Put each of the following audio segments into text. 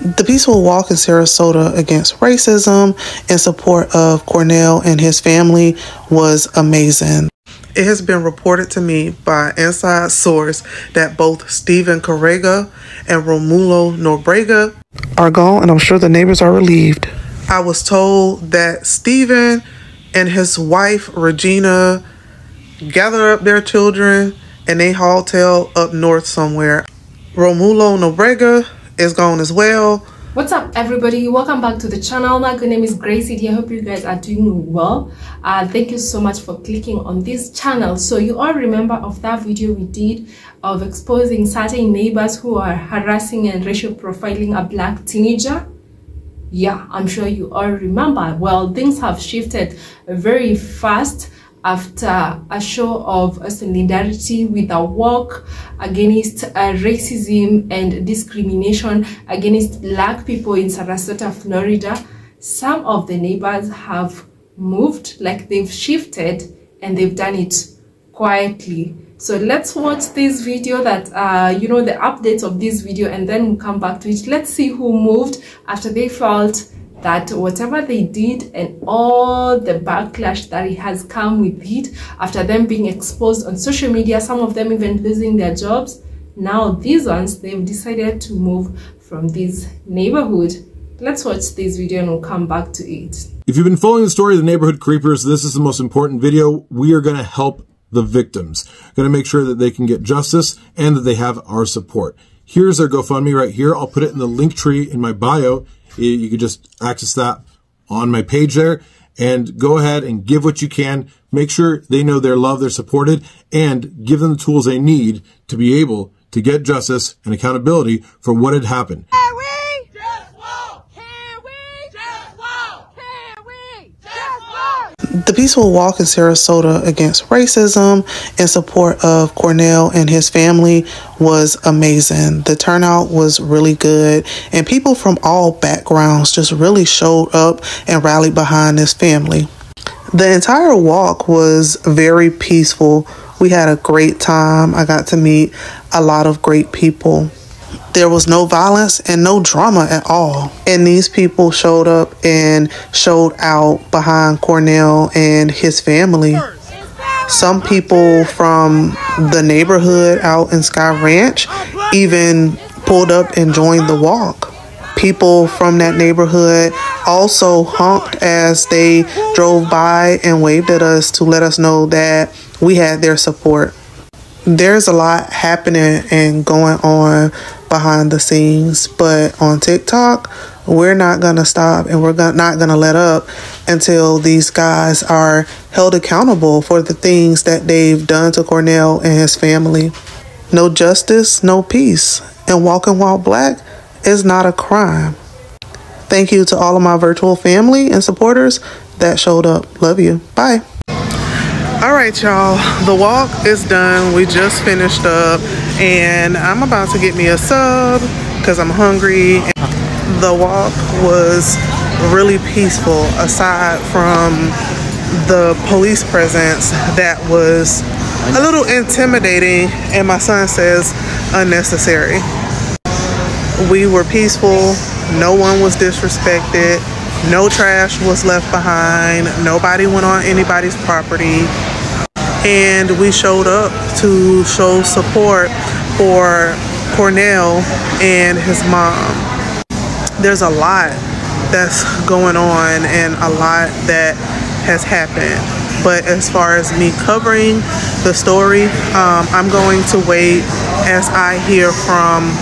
The peaceful walk in Sarasota against racism in support of Cornell and his family was amazing. It has been reported to me by inside source that both Stephen Correga and Romulo Nobrega are gone, and I'm sure the neighbors are relieved. I was told that Stephen and his wife Regina gathered up their children and they hauled tail up north somewhere. Romulo Nobrega is gone as well. What's up everybody? Welcome back to the channel. My good name is Gracey. I hope you guys are doing well. Uh, thank you so much for clicking on this channel. So you all remember of that video we did of exposing certain neighbors who are harassing and racial profiling a black teenager? Yeah, I'm sure you all remember. Well, things have shifted very fast after a show of solidarity with a walk against uh, racism and discrimination against black people in Sarasota, Florida, some of the neighbors have moved, like they've shifted and they've done it quietly. So let's watch this video that, uh, you know, the updates of this video and then we'll come back to it. Let's see who moved after they felt that whatever they did and all the backlash that it has come with it after them being exposed on social media, some of them even losing their jobs. Now these ones, they've decided to move from this neighborhood. Let's watch this video and we'll come back to it. If you've been following the story of the neighborhood creepers, this is the most important video. We are going to help the victims. Going to make sure that they can get justice and that they have our support. Here's their GoFundMe right here. I'll put it in the link tree in my bio you can just access that on my page there and go ahead and give what you can. Make sure they know they're loved, they're supported, and give them the tools they need to be able to get justice and accountability for what had happened. The peaceful walk in Sarasota against racism in support of Cornell and his family was amazing. The turnout was really good, and people from all backgrounds just really showed up and rallied behind this family. The entire walk was very peaceful. We had a great time. I got to meet a lot of great people. There was no violence and no drama at all. And these people showed up and showed out behind Cornell and his family. Some people from the neighborhood out in Sky Ranch even pulled up and joined the walk. People from that neighborhood also honked as they drove by and waved at us to let us know that we had their support. There's a lot happening and going on behind the scenes. But on TikTok, we're not going to stop and we're not going to let up until these guys are held accountable for the things that they've done to Cornell and his family. No justice, no peace. And walking while black is not a crime. Thank you to all of my virtual family and supporters that showed up. Love you. Bye. All right, y'all. The walk is done. We just finished up, and I'm about to get me a sub because I'm hungry. The walk was really peaceful, aside from the police presence that was a little intimidating, and my son says unnecessary. We were peaceful, no one was disrespected, no trash was left behind, nobody went on anybody's property and we showed up to show support for Cornell and his mom. There's a lot that's going on and a lot that has happened. But as far as me covering the story, um, I'm going to wait as I hear from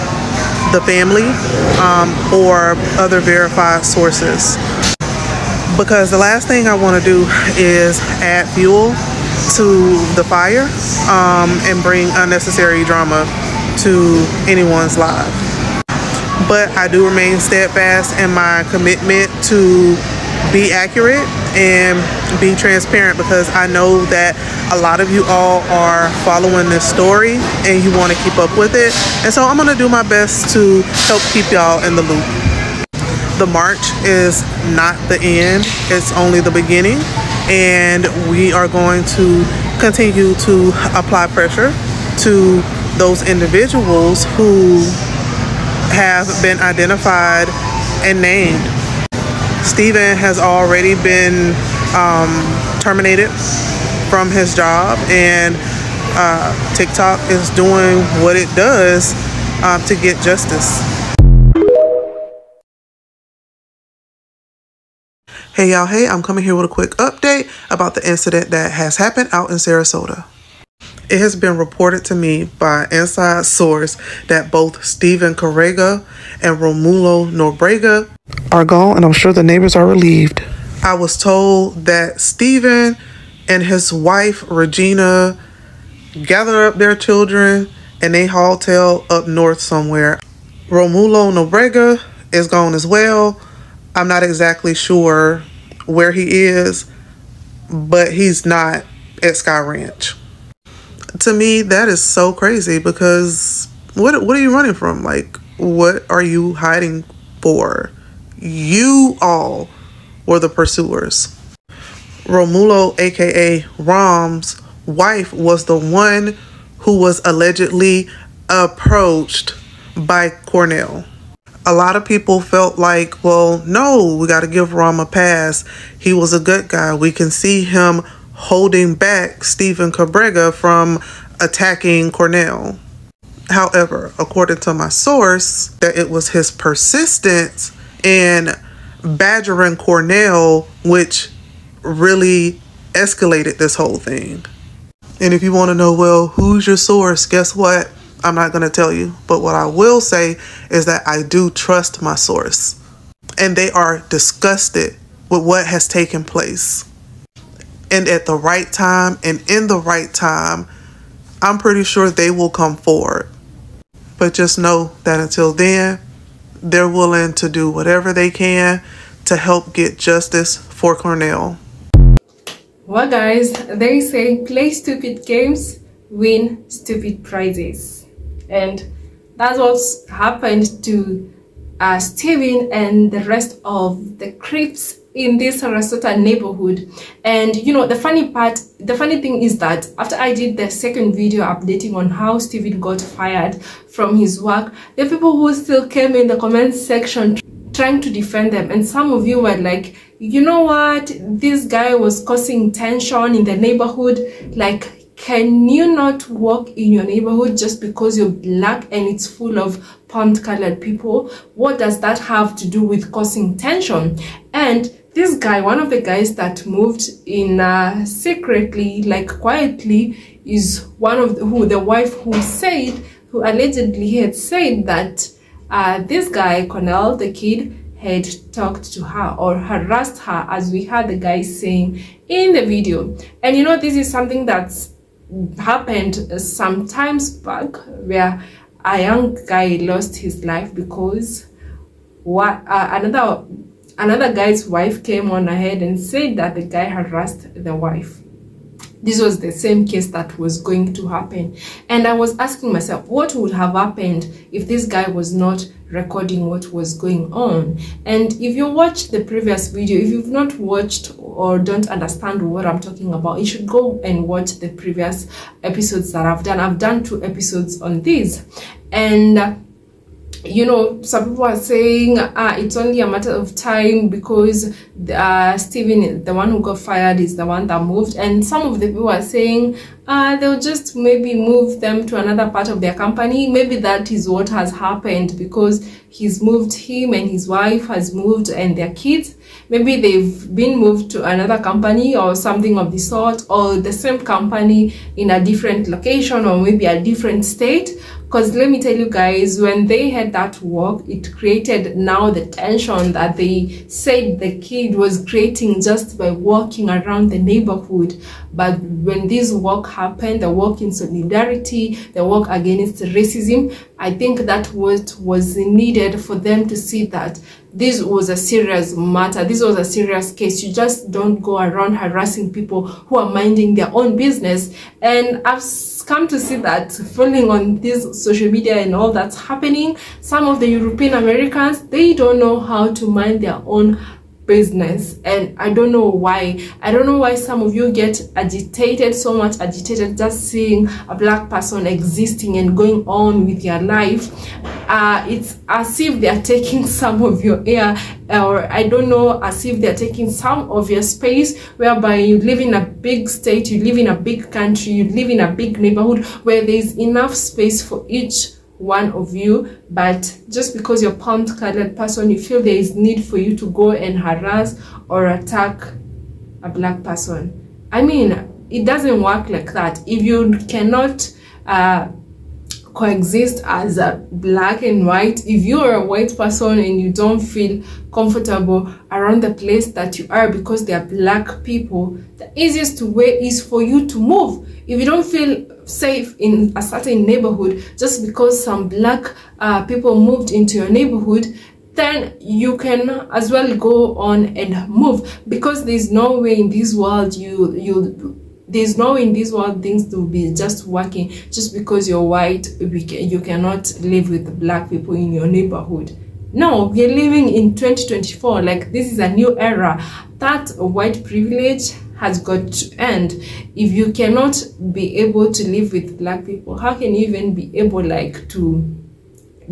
the family um, or other verified sources. Because the last thing I want to do is add fuel to the fire um, and bring unnecessary drama to anyone's life. But I do remain steadfast in my commitment to be accurate and be transparent because I know that a lot of you all are following this story and you want to keep up with it. And so I'm going to do my best to help keep y'all in the loop. The march is not the end, it's only the beginning and we are going to continue to apply pressure to those individuals who have been identified and named. Steven has already been um, terminated from his job, and uh, TikTok is doing what it does uh, to get justice. Hey y'all, hey, I'm coming here with a quick update about the incident that has happened out in Sarasota. It has been reported to me by inside source that both Steven Correga and Romulo Nobrega are gone, and I'm sure the neighbors are relieved. I was told that Steven and his wife Regina gathered up their children and they haultail up north somewhere. Romulo Nobrega is gone as well. I'm not exactly sure where he is, but he's not at Sky Ranch to me that is so crazy because what what are you running from? Like what are you hiding for? You all were the pursuers. Romulo aka Rom's wife was the one who was allegedly approached by Cornell. A lot of people felt like, well, no, we got to give Rom a pass. He was a good guy. We can see him holding back Stephen Cabrega from attacking Cornell. However, according to my source, that it was his persistence in badgering Cornell which really escalated this whole thing. And if you want to know, well, who's your source? Guess what? I'm not going to tell you. But what I will say is that I do trust my source. And they are disgusted with what has taken place and at the right time and in the right time, I'm pretty sure they will come forward. But just know that until then, they're willing to do whatever they can to help get justice for Cornell. Well, guys, they say play stupid games, win stupid prizes. And that's what's happened to uh, Steven and the rest of the creeps in this Sarasota neighborhood. And you know, the funny part, the funny thing is that after I did the second video updating on how Steven got fired from his work, the people who still came in the comment section trying to defend them. And some of you were like, you know what? This guy was causing tension in the neighborhood. Like, can you not walk in your neighborhood just because you're black and it's full of palm colored people? What does that have to do with causing tension? And this guy, one of the guys that moved in uh, secretly, like quietly, is one of the, who the wife who said, who allegedly had said that uh, this guy, Cornell, the kid, had talked to her or harassed her, as we heard the guy saying in the video. And you know, this is something that's happened some times back where a young guy lost his life because what uh, another another guy's wife came on ahead and said that the guy had harassed the wife. This was the same case that was going to happen. And i was asking myself what would have happened if this guy was not recording what was going on? And if you watched the previous video if you've not watched or don't understand what i'm talking about you should go and watch the previous episodes that i've done. I've done two episodes on this. And you know some people are saying ah it's only a matter of time because uh Steven the one who got fired is the one that moved. And some of the people are saying uh they'll just maybe move them to another part of their company. Maybe that is what has happened because he's moved him and his wife has moved and their kids. Maybe they've been moved to another company or something of the sort or the same company in a different location or maybe a different state because let me tell you guys when they had that walk, it created now the tension that they said the kid was creating just by walking around the neighborhood. But when this walk happened the walk in solidarity the walk against racism i think that what was needed for them to see that this was a serious matter. This was a serious case. You just don't go around harassing people who are minding their own business. And i've come to see that following on this social media and all that's happening some of the european americans they don't know how to mind their own business and i don't know why. I don't know why some of you get agitated so much agitated just seeing a black person existing and going on with your life. Uh, it's as if they're taking some of your air or i don't know as if they're taking some of your space whereby you live in a big state you live in a big country you live in a big neighborhood where there's enough space for each one of you but just because you're palm colored person you feel there is need for you to go and harass or attack a black person. I mean it doesn't work like that. If you cannot uh, coexist as a black and white if you're a white person and you don't feel comfortable around the place that you are because they are black people the easiest way is for you to move. If you don't feel safe in a certain neighborhood just because some black uh, people moved into your neighborhood then you can as well go on and move. Because there's no way in this world you you there's no way in this world things to be just working just because you're white you cannot live with black people in your neighborhood. No we're living in 2024 like this is a new era. That white privilege has got to end. If you cannot be able to live with black people how can you even be able like to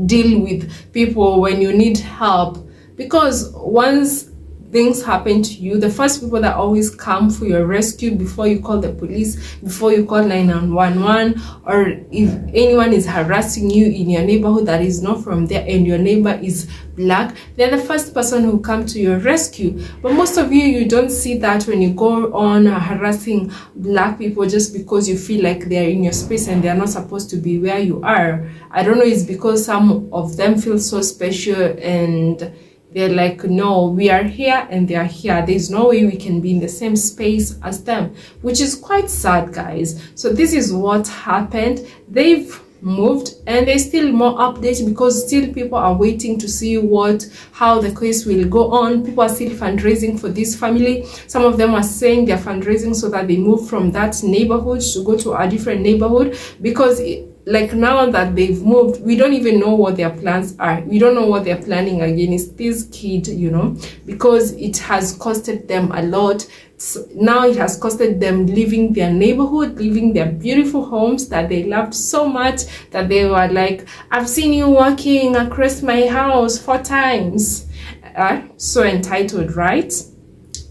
deal with people when you need help? Because once things happen to you the first people that always come for your rescue before you call the police before you call 911 or if anyone is harassing you in your neighborhood that is not from there and your neighbor is black they're the first person who come to your rescue. But most of you you don't see that when you go on uh, harassing black people just because you feel like they're in your space and they're not supposed to be where you are. I don't know it's because some of them feel so special and they're like no we are here and they are here. There's no way we can be in the same space as them which is quite sad guys. So this is what happened. They've moved and there's still more updates because still people are waiting to see what how the case will go on. People are still fundraising for this family. Some of them are saying they're fundraising so that they move from that neighborhood to go to a different neighborhood because it, like now that they've moved we don't even know what their plans are. We don't know what they're planning against this kid you know because it has costed them a lot. So now it has costed them leaving their neighborhood leaving their beautiful homes that they loved so much that they were like i've seen you walking across my house four times. Uh, so entitled right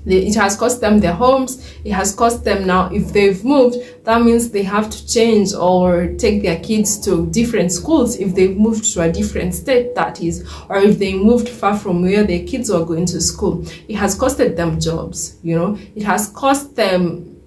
it has cost them their homes it has cost them now if they've moved that means they have to change or take their kids to different schools if they've moved to a different state that is or if they moved far from where their kids are going to school. It has costed them jobs you know? It has cost them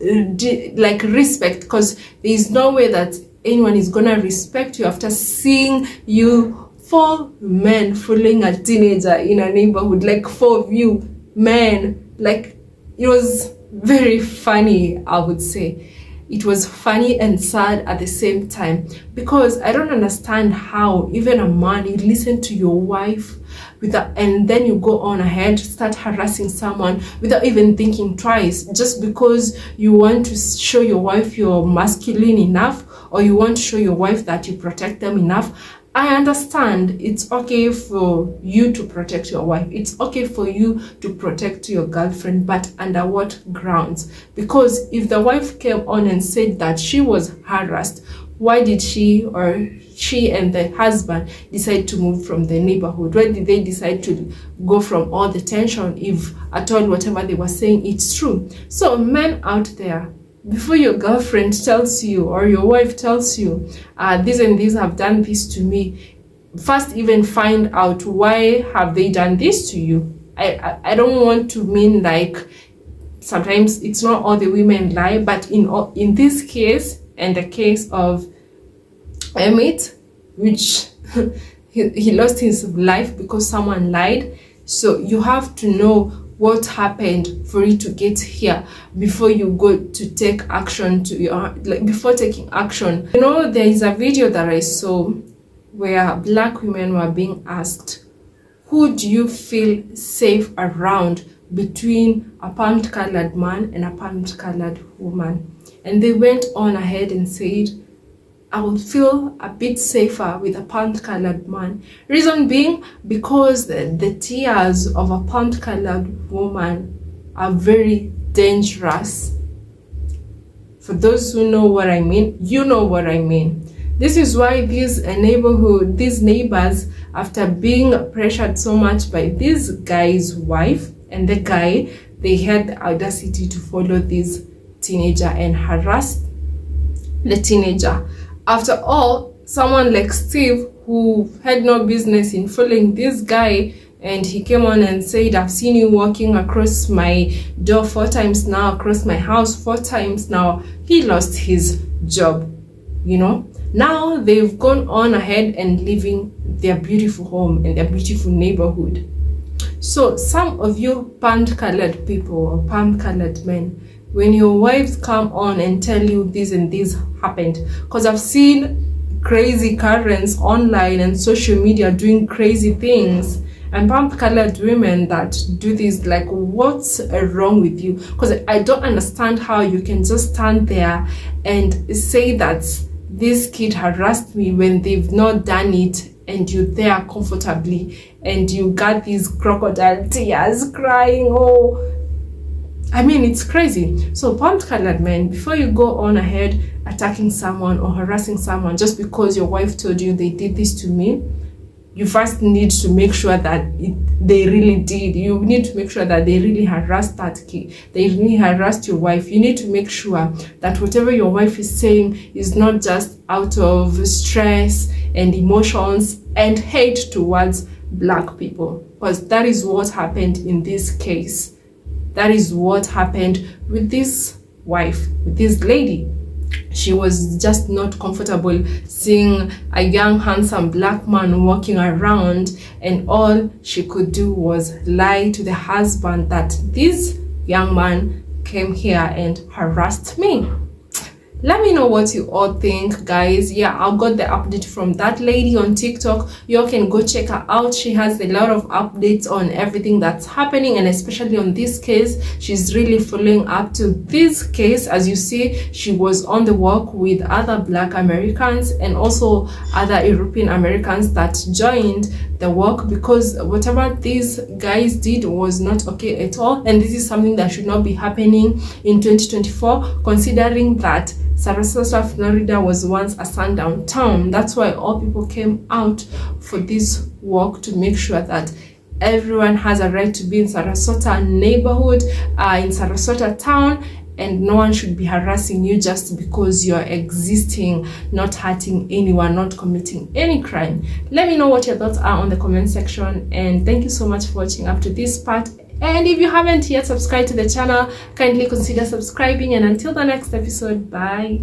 uh, like respect because there is no way that anyone is gonna respect you after seeing you four men fooling a teenager in a neighborhood like four of you man like it was very funny i would say. It was funny and sad at the same time because i don't understand how even a man you listen to your wife without and then you go on ahead start harassing someone without even thinking twice. Just because you want to show your wife you're masculine enough or you want to show your wife that you protect them enough I understand it's okay for you to protect your wife. It's okay for you to protect your girlfriend, but under what grounds? Because if the wife came on and said that she was harassed, why did she or she and the husband decide to move from the neighborhood? Why did they decide to go from all the tension if at all whatever they were saying it's true? So men out there, before your girlfriend tells you or your wife tells you uh, this and this have done this to me first even find out why have they done this to you. I, I, I don't want to mean like sometimes it's not all the women lie but in in this case and the case of Emmett which he, he lost his life because someone lied. So you have to know what happened for you to get here before you go to take action to your like before taking action. You know there is a video that i saw where black women were being asked who do you feel safe around between a palm colored man and a palm colored woman? And they went on ahead and said I would feel a bit safer with a palm colored man. Reason being because the, the tears of a palm colored woman are very dangerous. For those who know what I mean, you know what I mean. This is why these neighborhood, these neighbors, after being pressured so much by this guy's wife and the guy, they had the audacity to follow this teenager and harass the teenager after all, someone like Steve, who had no business in following this guy, and he came on and said, I've seen you walking across my door four times now, across my house four times now. He lost his job, you know. Now they've gone on ahead and living their beautiful home and their beautiful neighborhood. So some of you palm-colored people or palm-colored men, when your wives come on and tell you this and this happened. Because i've seen crazy Karens online and social media doing crazy things. And palm colored women that do this like what's uh, wrong with you? Because i don't understand how you can just stand there and say that this kid harassed me when they've not done it and you're there comfortably and you got these crocodile tears crying. Oh I mean, it's crazy. So, palm colored men, before you go on ahead attacking someone or harassing someone just because your wife told you they did this to me, you first need to make sure that it, they really did. You need to make sure that they really harassed that kid. They really harassed your wife. You need to make sure that whatever your wife is saying is not just out of stress and emotions and hate towards black people. Because that is what happened in this case that is what happened with this wife, with this lady. She was just not comfortable seeing a young, handsome black man walking around, and all she could do was lie to the husband that this young man came here and harassed me let me know what you all think guys. Yeah i got the update from that lady on tiktok. You all can go check her out. She has a lot of updates on everything that's happening and especially on this case she's really following up to this case. As you see she was on the walk with other black americans and also other european americans that joined the work because whatever these guys did was not okay at all. And this is something that should not be happening in 2024 considering that Sarasota, Florida was once a sundown town. That's why all people came out for this walk to make sure that everyone has a right to be in Sarasota neighborhood, uh, in Sarasota town, and no one should be harassing you just because you're existing, not hurting anyone, not committing any crime. Let me know what your thoughts are on the comment section and thank you so much for watching up to this part and if you haven't yet subscribed to the channel kindly consider subscribing. And until the next episode bye